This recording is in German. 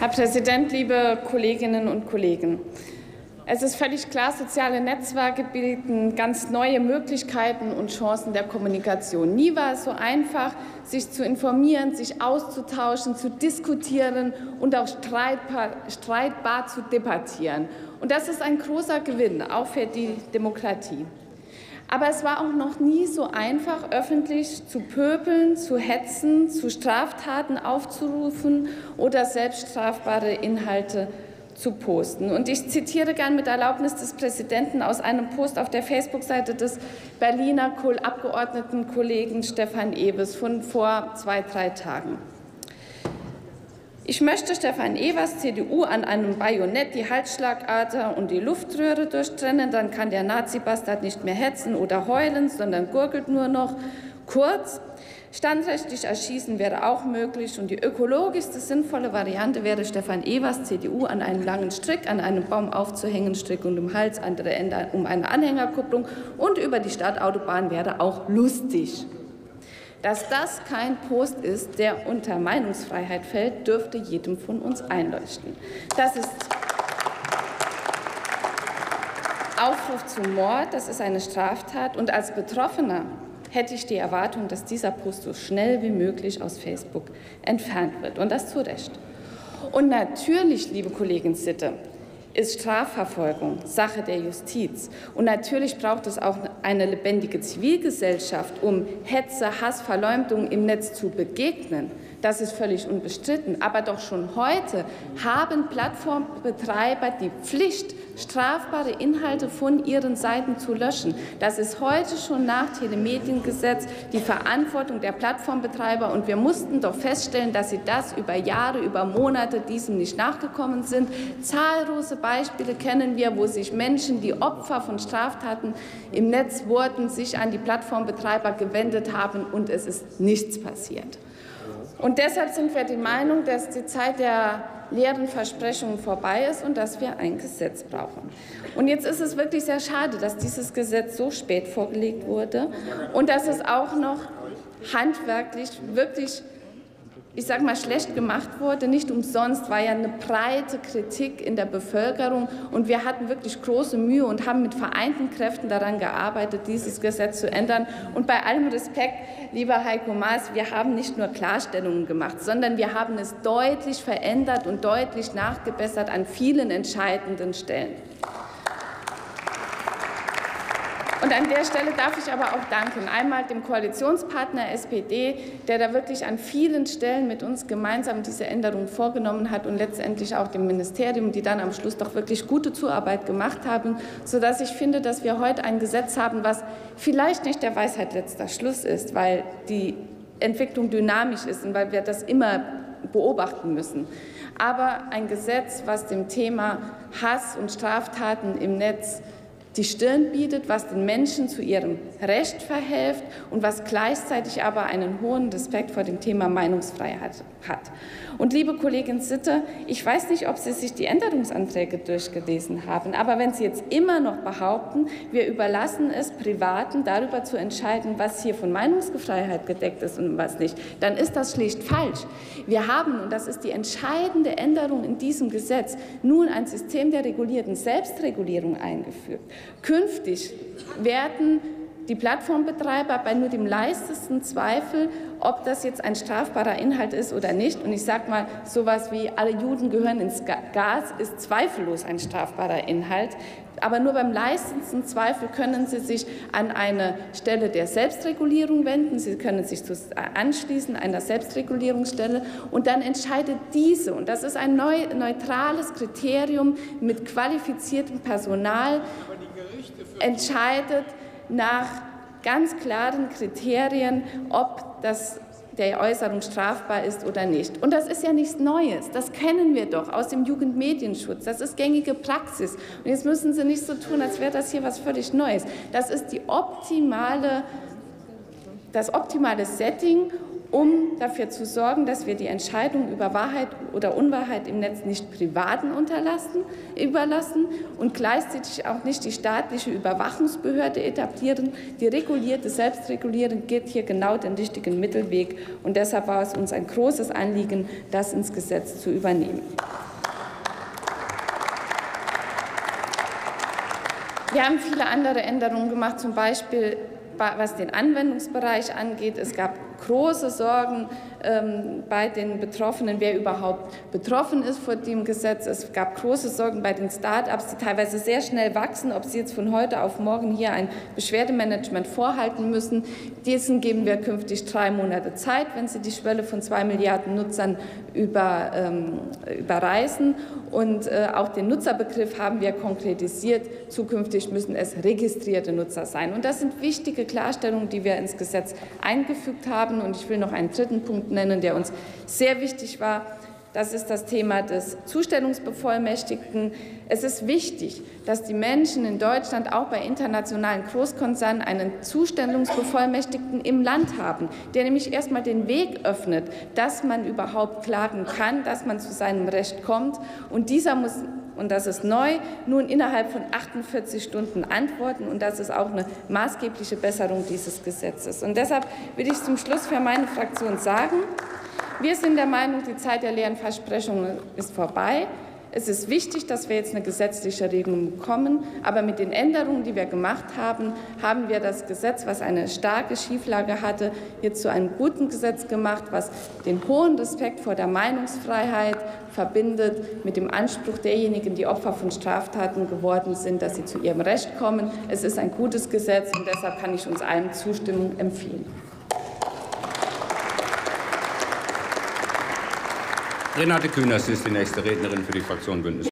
Herr Präsident, liebe Kolleginnen und Kollegen! Es ist völlig klar, soziale Netzwerke bilden ganz neue Möglichkeiten und Chancen der Kommunikation. Nie war es so einfach, sich zu informieren, sich auszutauschen, zu diskutieren und auch streitbar, streitbar zu debattieren. Und das ist ein großer Gewinn, auch für die Demokratie. Aber es war auch noch nie so einfach, öffentlich zu pöbeln, zu hetzen, zu Straftaten aufzurufen oder selbst strafbare Inhalte zu posten. Und ich zitiere gern mit Erlaubnis des Präsidenten aus einem Post auf der Facebook-Seite des Berliner Abgeordnetenkollegen Stefan Ewes von vor zwei, drei Tagen. Ich möchte Stefan Evers, CDU, an einem Bajonett die Halsschlagader und die Luftröhre durchtrennen. Dann kann der Nazi-Bastard nicht mehr hetzen oder heulen, sondern gurgelt nur noch. Kurz, standrechtlich erschießen wäre auch möglich. Und die ökologischste sinnvolle Variante wäre, Stefan Evers, CDU, an einen langen Strick, an einem Baum aufzuhängen, Strick und um Hals, andere Ende um eine Anhängerkupplung. Und über die Stadtautobahn wäre auch lustig. Dass das kein Post ist, der unter Meinungsfreiheit fällt, dürfte jedem von uns einleuchten. Das ist Aufruf zum Mord, das ist eine Straftat. Und als Betroffener hätte ich die Erwartung, dass dieser Post so schnell wie möglich aus Facebook entfernt wird. Und das zu Recht. Und natürlich, liebe Kollegin Sitte, ist Strafverfolgung Sache der Justiz. Und natürlich braucht es auch eine lebendige Zivilgesellschaft, um Hetze, Hass, Verleumdung im Netz zu begegnen. Das ist völlig unbestritten. Aber doch schon heute haben Plattformbetreiber die Pflicht, strafbare Inhalte von ihren Seiten zu löschen. Das ist heute schon nach Telemediengesetz die Verantwortung der Plattformbetreiber. Und wir mussten doch feststellen, dass sie das über Jahre, über Monate diesem nicht nachgekommen sind. Zahllose Beispiele kennen wir, wo sich Menschen, die Opfer von Straftaten im Netz wurden, sich an die Plattformbetreiber gewendet haben und es ist nichts passiert. Und deshalb sind wir die Meinung, dass die Zeit der leeren Versprechungen vorbei ist und dass wir ein Gesetz brauchen. Und jetzt ist es wirklich sehr schade, dass dieses Gesetz so spät vorgelegt wurde und dass es auch noch handwerklich wirklich ich sage mal, schlecht gemacht wurde. Nicht umsonst war ja eine breite Kritik in der Bevölkerung und wir hatten wirklich große Mühe und haben mit vereinten Kräften daran gearbeitet, dieses Gesetz zu ändern. Und bei allem Respekt, lieber Heiko Maas, wir haben nicht nur Klarstellungen gemacht, sondern wir haben es deutlich verändert und deutlich nachgebessert an vielen entscheidenden Stellen. Und an der Stelle darf ich aber auch danken. Einmal dem Koalitionspartner SPD, der da wirklich an vielen Stellen mit uns gemeinsam diese Änderung vorgenommen hat und letztendlich auch dem Ministerium, die dann am Schluss doch wirklich gute Zuarbeit gemacht haben, sodass ich finde, dass wir heute ein Gesetz haben, was vielleicht nicht der Weisheit letzter Schluss ist, weil die Entwicklung dynamisch ist und weil wir das immer beobachten müssen. Aber ein Gesetz, was dem Thema Hass und Straftaten im Netz die Stirn bietet, was den Menschen zu ihrem Recht verhilft und was gleichzeitig aber einen hohen Respekt vor dem Thema Meinungsfreiheit hat. Und liebe Kollegin Sitte, ich weiß nicht, ob Sie sich die Änderungsanträge durchgelesen haben, aber wenn Sie jetzt immer noch behaupten, wir überlassen es Privaten darüber zu entscheiden, was hier von Meinungsfreiheit gedeckt ist und was nicht, dann ist das schlicht falsch. Wir haben, und das ist die entscheidende Änderung in diesem Gesetz, nun ein System der regulierten Selbstregulierung eingeführt. Künftig werden die Plattformbetreiber bei nur dem leistesten Zweifel, ob das jetzt ein strafbarer Inhalt ist oder nicht. Und ich sage mal, sowas wie alle Juden gehören ins Gas ist zweifellos ein strafbarer Inhalt. Aber nur beim leistesten Zweifel können Sie sich an eine Stelle der Selbstregulierung wenden. Sie können sich anschließen einer Selbstregulierungsstelle und dann entscheidet diese, und das ist ein neu, neutrales Kriterium mit qualifiziertem Personal, entscheidet, nach ganz klaren Kriterien, ob das der Äußerung strafbar ist oder nicht. Und das ist ja nichts Neues. Das kennen wir doch aus dem Jugendmedienschutz. Das ist gängige Praxis. Und jetzt müssen Sie nicht so tun, als wäre das hier was völlig Neues. Das ist die optimale, das optimale Setting, um dafür zu sorgen, dass wir die Entscheidung über Wahrheit oder Unwahrheit im Netz nicht Privaten überlassen und gleichzeitig auch nicht die staatliche Überwachungsbehörde etablieren. Die regulierte Selbstregulierung geht hier genau den richtigen Mittelweg. Und deshalb war es uns ein großes Anliegen, das ins Gesetz zu übernehmen. Wir haben viele andere Änderungen gemacht, zum Beispiel was den Anwendungsbereich angeht. Es gab große Sorgen ähm, bei den Betroffenen, wer überhaupt betroffen ist vor dem Gesetz. Es gab große Sorgen bei den Start-ups, die teilweise sehr schnell wachsen, ob sie jetzt von heute auf morgen hier ein Beschwerdemanagement vorhalten müssen. Diesen geben wir künftig drei Monate Zeit, wenn sie die Schwelle von zwei Milliarden Nutzern über, ähm, überreißen. Und äh, auch den Nutzerbegriff haben wir konkretisiert. Zukünftig müssen es registrierte Nutzer sein. Und das sind wichtige Klarstellungen, die wir ins Gesetz eingefügt haben. Und ich will noch einen dritten Punkt nennen, der uns sehr wichtig war. Das ist das Thema des Zustellungsbevollmächtigten. Es ist wichtig, dass die Menschen in Deutschland auch bei internationalen Großkonzernen einen Zustellungsbevollmächtigten im Land haben, der nämlich erstmal den Weg öffnet, dass man überhaupt klagen kann, dass man zu seinem Recht kommt. Und dieser muss und das ist neu, nun innerhalb von 48 Stunden antworten. Und das ist auch eine maßgebliche Besserung dieses Gesetzes. Und deshalb will ich zum Schluss für meine Fraktion sagen, wir sind der Meinung, die Zeit der leeren Versprechungen ist vorbei. Es ist wichtig, dass wir jetzt eine gesetzliche Regelung bekommen, aber mit den Änderungen, die wir gemacht haben, haben wir das Gesetz, was eine starke Schieflage hatte, jetzt zu einem guten Gesetz gemacht, was den hohen Respekt vor der Meinungsfreiheit verbindet mit dem Anspruch derjenigen, die Opfer von Straftaten geworden sind, dass sie zu ihrem Recht kommen. Es ist ein gutes Gesetz und deshalb kann ich uns allen Zustimmung empfehlen. Renate Künast ist die nächste Rednerin für die Fraktion Bündnis.